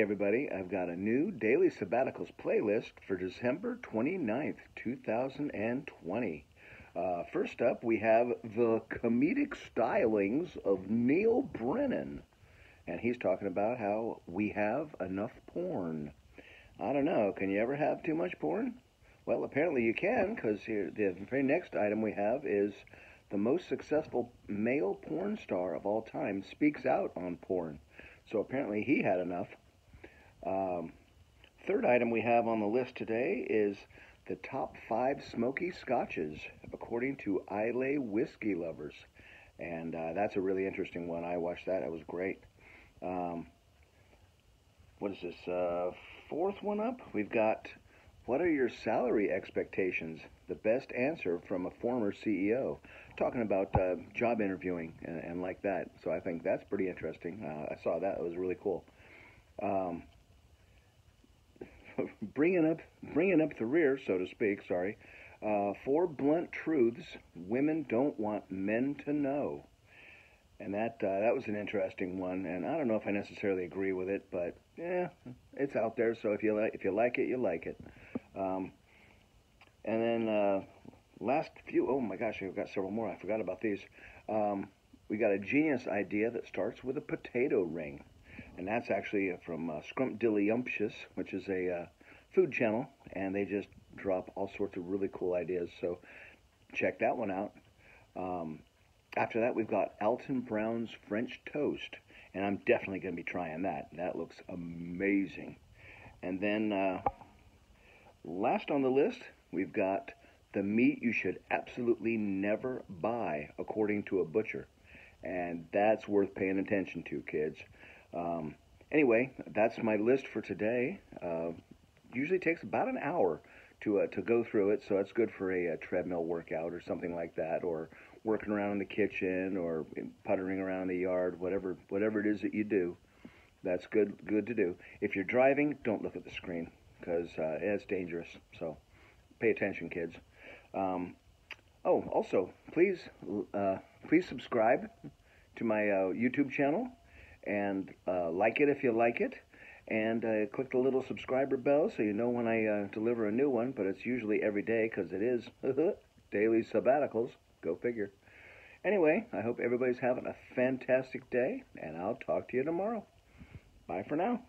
Everybody, I've got a new Daily Sabbaticals playlist for December 29th, 2020. Uh, first up, we have the comedic stylings of Neal Brennan. And he's talking about how we have enough porn. I don't know, can you ever have too much porn? Well, apparently you can, because here the very next item we have is the most successful male porn star of all time speaks out on porn. So apparently he had enough. Um, third item we have on the list today is the top five smoky scotches, according to Islay Whiskey Lovers. And uh, that's a really interesting one. I watched that. It was great. Um, what is this? Uh, fourth one up? We've got what are your salary expectations? The best answer from a former CEO. Talking about uh, job interviewing and, and, like that. So I think that's pretty interesting. Uh, I saw that. It was really cool. Um, bringing up bringing up the rear, so to speak. Sorry. Uh, four blunt truths women don't want men to know, and that uh, that was an interesting one. And I don't know if I necessarily agree with it, but yeah, it's out there. So if you like if you like it, you like it. Um, and then uh, last few, oh my gosh, I've got several more. I forgot about these. Um, we got a genius idea that starts with a potato ring. And that's actually from uh, Scrumptious, which is a uh, food channel, and they just drop all sorts of really cool ideas. So check that one out. Um, after that, we've got Alton Brown's French Toast, and I'm definitely going to be trying that. That looks amazing. And then uh, Last on the list, we've got the meat you should absolutely never buy, according to a butcher. And that's worth paying attention to, kids. Um, anyway, that's my list for today. Uh, usually takes about an hour to uh, to go through it, so it's good for a, a, treadmill workout or something like that, or working around in the kitchen or puttering around the yard, whatever whatever it is that you do. That's good good to do. If you're driving, don't look at the screen because uh, it's dangerous. So pay attention, kids. Um, oh, also, please uh, please subscribe to my uh, YouTube channel and uh, like it if you like it. And uh, click the little subscriber bell so you know when I uh, deliver a new one, but it's usually every day because it is daily sabbaticals. Go figure. Anyway, I hope everybody's having a fantastic day, and I'll talk to you tomorrow. Bye for now.